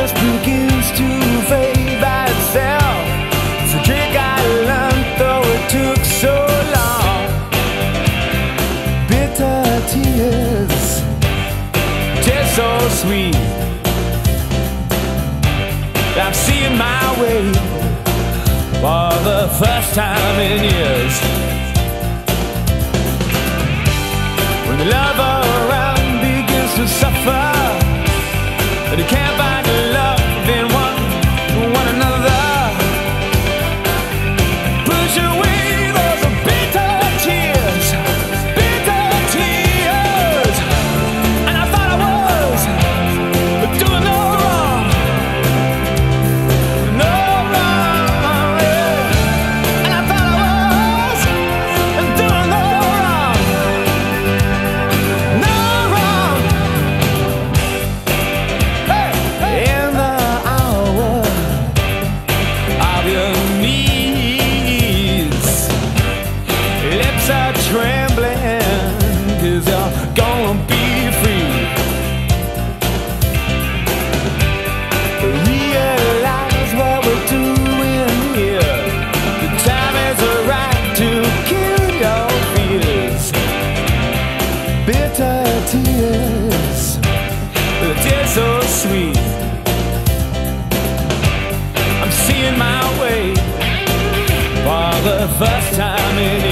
just begins to fade by itself. It's a trick I learned, though it took so long. Bitter tears, taste so sweet. I'm seeing my way for the first time in years. When the love around begins to suffer, and you can't first time in